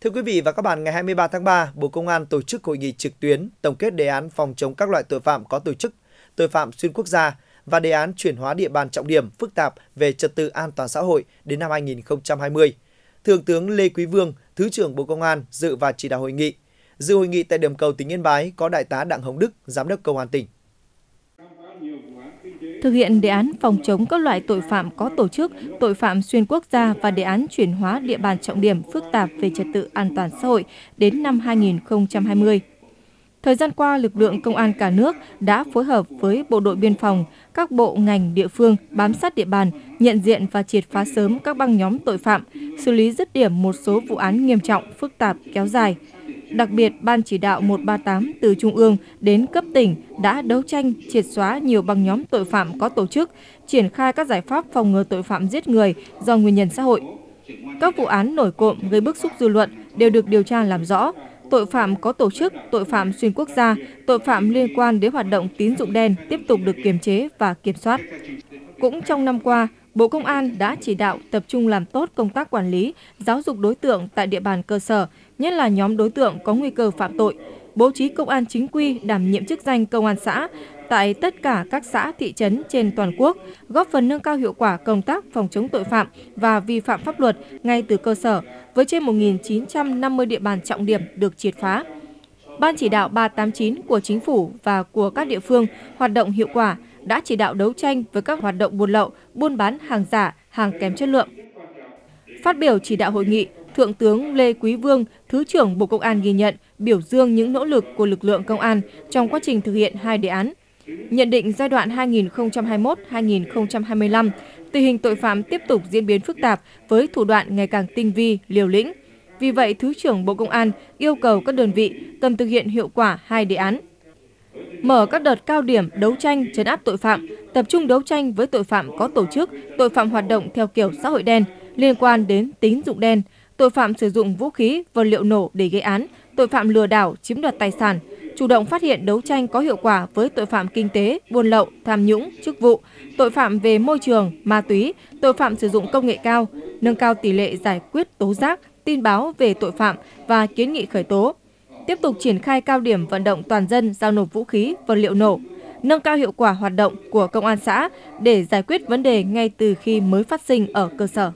Thưa quý vị và các bạn, ngày 23 tháng 3, Bộ Công an tổ chức hội nghị trực tuyến tổng kết đề án phòng chống các loại tội phạm có tổ chức, tội phạm xuyên quốc gia và đề án chuyển hóa địa bàn trọng điểm phức tạp về trật tự an toàn xã hội đến năm 2020. Thượng tướng Lê Quý Vương, Thứ trưởng Bộ Công an dự và chỉ đạo hội nghị. Dự hội nghị tại điểm cầu tỉnh Yên Bái có Đại tá Đặng Hồng Đức, Giám đốc Công an tỉnh. Thực hiện đề án phòng chống các loại tội phạm có tổ chức, tội phạm xuyên quốc gia và đề án chuyển hóa địa bàn trọng điểm phức tạp về trật tự an toàn xã hội đến năm 2020. Thời gian qua, lực lượng công an cả nước đã phối hợp với Bộ đội Biên phòng, các bộ ngành địa phương bám sát địa bàn, nhận diện và triệt phá sớm các băng nhóm tội phạm, xử lý dứt điểm một số vụ án nghiêm trọng, phức tạp, kéo dài. Đặc biệt, Ban chỉ đạo 138 từ Trung ương đến cấp tỉnh đã đấu tranh triệt xóa nhiều băng nhóm tội phạm có tổ chức, triển khai các giải pháp phòng ngừa tội phạm giết người do nguyên nhân xã hội. Các vụ án nổi cộm gây bức xúc dư luận đều được điều tra làm rõ, tội phạm có tổ chức, tội phạm xuyên quốc gia, tội phạm liên quan đến hoạt động tín dụng đen tiếp tục được kiềm chế và kiểm soát. Cũng trong năm qua, Bộ Công an đã chỉ đạo tập trung làm tốt công tác quản lý, giáo dục đối tượng tại địa bàn cơ sở, nhất là nhóm đối tượng có nguy cơ phạm tội, bố trí công an chính quy đảm nhiệm chức danh công an xã tại tất cả các xã thị trấn trên toàn quốc, góp phần nâng cao hiệu quả công tác phòng chống tội phạm và vi phạm pháp luật ngay từ cơ sở, với trên 1.950 địa bàn trọng điểm được triệt phá. Ban chỉ đạo 389 của chính phủ và của các địa phương hoạt động hiệu quả đã chỉ đạo đấu tranh với các hoạt động buôn lậu, buôn bán hàng giả, hàng kém chất lượng. Phát biểu chỉ đạo hội nghị, Thượng tướng Lê Quý Vương, Thứ trưởng Bộ Công an ghi nhận, biểu dương những nỗ lực của lực lượng công an trong quá trình thực hiện hai đề án. Nhận định giai đoạn 2021-2025, tình hình tội phạm tiếp tục diễn biến phức tạp với thủ đoạn ngày càng tinh vi, liều lĩnh. Vì vậy, Thứ trưởng Bộ Công an yêu cầu các đơn vị cần thực hiện hiệu quả hai đề án. Mở các đợt cao điểm đấu tranh chấn áp tội phạm, tập trung đấu tranh với tội phạm có tổ chức, tội phạm hoạt động theo kiểu xã hội đen liên quan đến tín dụng đen, tội phạm sử dụng vũ khí, vật liệu nổ để gây án, tội phạm lừa đảo, chiếm đoạt tài sản, chủ động phát hiện đấu tranh có hiệu quả với tội phạm kinh tế, buôn lậu, tham nhũng, chức vụ, tội phạm về môi trường, ma túy, tội phạm sử dụng công nghệ cao, nâng cao tỷ lệ giải quyết tố giác, tin báo về tội phạm và kiến nghị khởi tố. Tiếp tục triển khai cao điểm vận động toàn dân giao nộp vũ khí, vật liệu nổ, nâng cao hiệu quả hoạt động của công an xã để giải quyết vấn đề ngay từ khi mới phát sinh ở cơ sở.